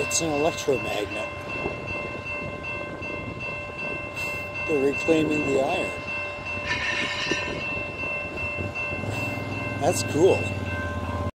It's an electromagnet. They're reclaiming the iron. That's cool.